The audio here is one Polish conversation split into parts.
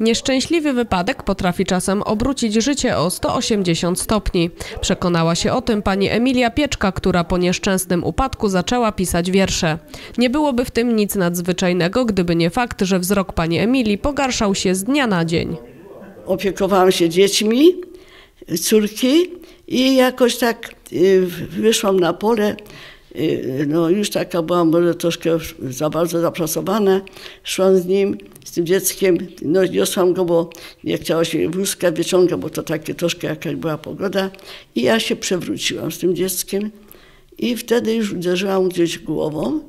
Nieszczęśliwy wypadek potrafi czasem obrócić życie o 180 stopni. Przekonała się o tym pani Emilia Pieczka, która po nieszczęsnym upadku zaczęła pisać wiersze. Nie byłoby w tym nic nadzwyczajnego, gdyby nie fakt, że wzrok pani Emilii pogarszał się z dnia na dzień. Opiekowałam się dziećmi, córki i jakoś tak y, wyszłam na pole. y, No już taka byłam może troszkę za bardzo zapracowana. Szłam z nim, z tym dzieckiem. No niosłam go, bo nie chciało się wózka wyciągać, bo to takie troszkę jakaś była pogoda. I ja się przewróciłam z tym dzieckiem. I wtedy już uderzyłam gdzieś głową.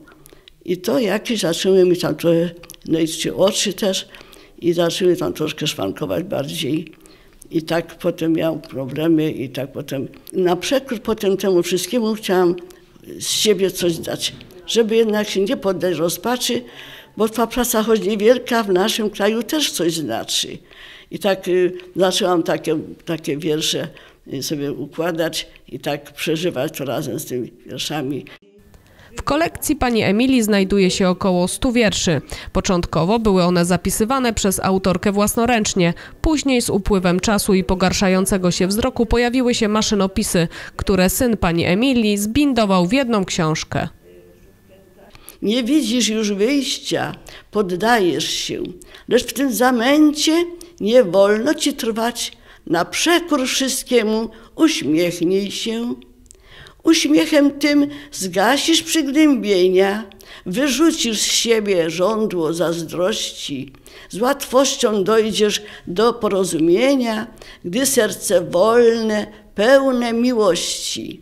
I to jakieś zaczęły mi tam trochę, no i czy oczy też. I zaczęły tam troszkę szwankować bardziej. I tak potem miałam problemy i tak potem, na przekór potem temu wszystkiemu chciałam z siebie coś dać, żeby jednak się nie poddać rozpaczy, bo ta praca choć niewielka w naszym kraju też coś znaczy. I tak y, zaczęłam takie, takie wiersze y, sobie układać i tak przeżywać to razem z tymi wierszami. W kolekcji pani Emilii znajduje się około 100 wierszy. Początkowo były one zapisywane przez autorkę własnoręcznie. Później z upływem czasu i pogarszającego się wzroku pojawiły się maszynopisy, które syn pani Emilii zbindował w jedną książkę. Nie widzisz już wyjścia, poddajesz się, lecz w tym zamęcie nie wolno ci trwać. Na przekór wszystkiemu uśmiechnij się. Uśmiechem tym zgasisz przygnębienia, wyrzucisz z siebie żądło zazdrości. Z łatwością dojdziesz do porozumienia, gdy serce wolne, pełne miłości.